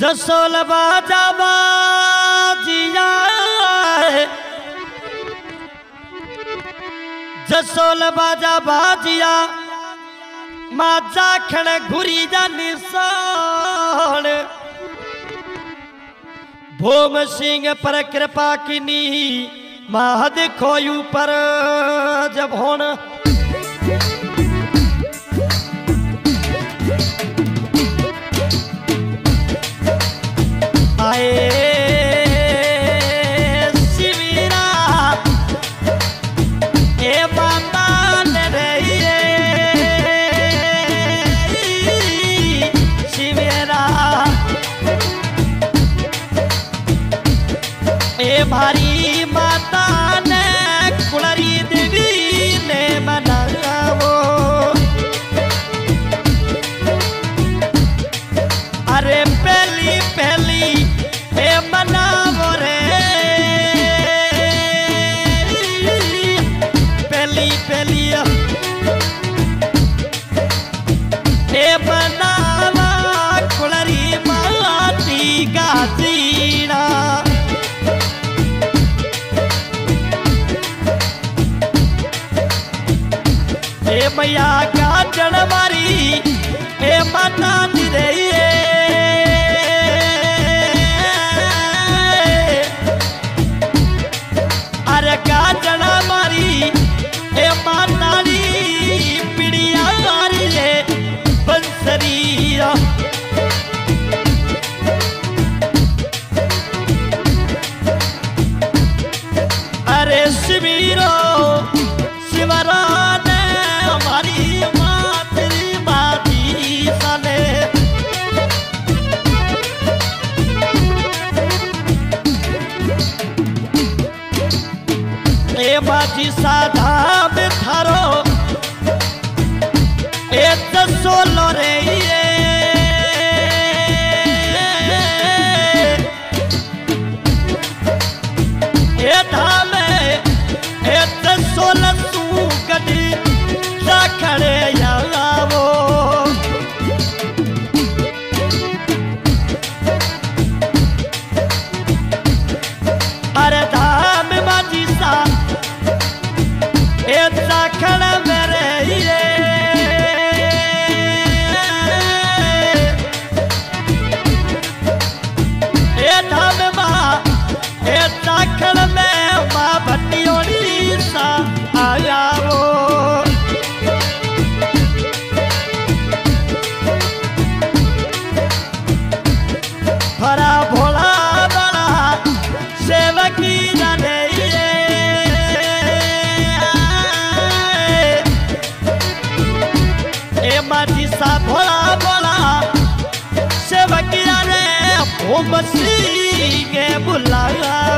जसोल बाजा बाजिया जसोल बाजा बाजिया मां जाखण घुरी जा निसाण भोम सिंह पर कृपा किनी महद खोयू पर जब होना रे पहली पहली, हे मनावो रे। पहली पहली, हे। बनावा कुलरी माती गाजीड़ा हे मैया का जड़ मारी, हे माता रही ¡Aquí no.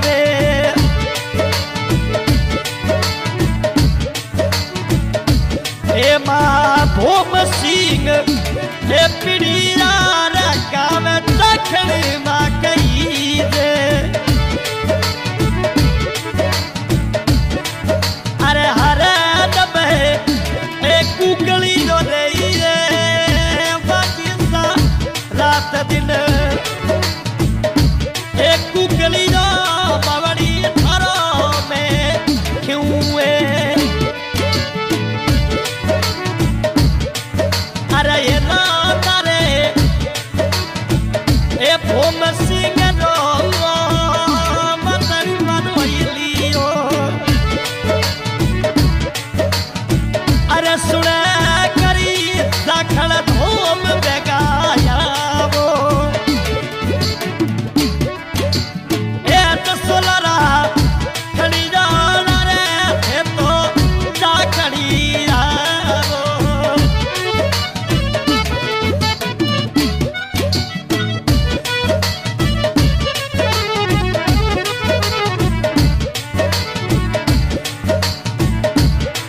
भे हे सिं हे मा कई रे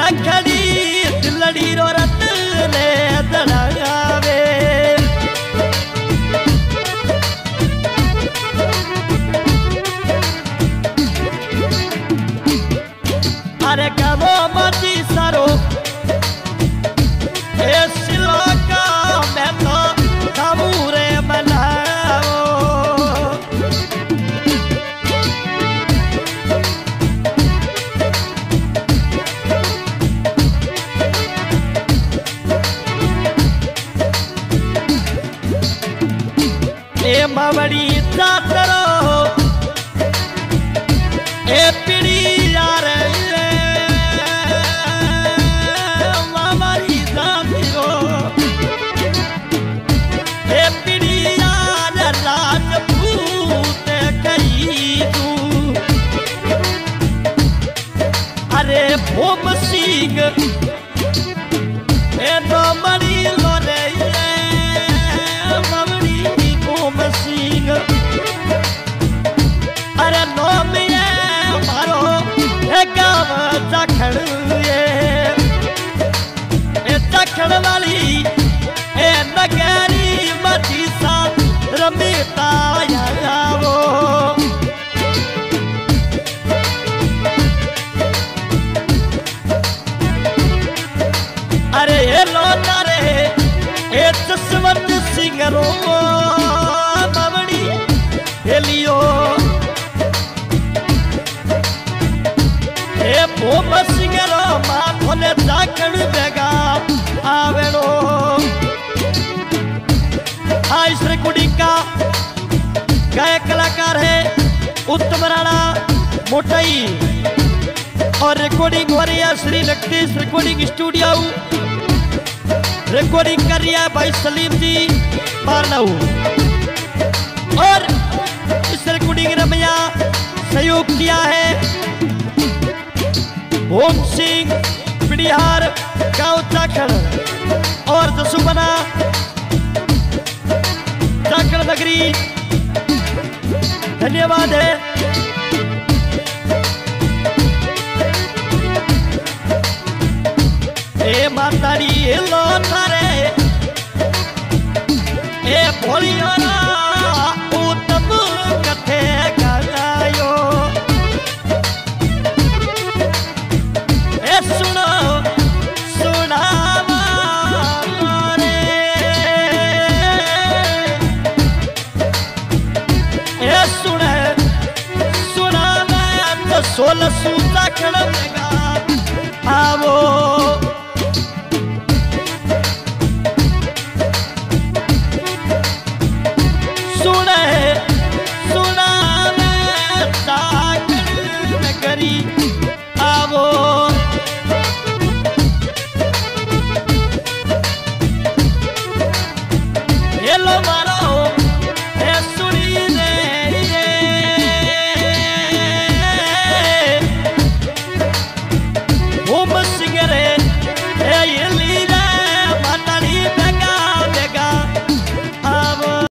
I can't ए इच्छा करो। रखण वारी बग़री मी रमी ताईं अरे लोन इत सम सिंगरो कलाकार है, उत्तम राणा, मोटई। और रिकॉर्डिंग हो रही है Shri Lakshmish recording studio recording कर रही है भाई सलीम जी, बारनऊ। और इस रिकॉर्डिंग में भैया सहयोग किया है। ओम सिंह बिहार गाँव चाखड़ और जसुमना चाखड़ नगरी ધન્યવાદ હે એ માતાડી એલો થારે એ ભોળી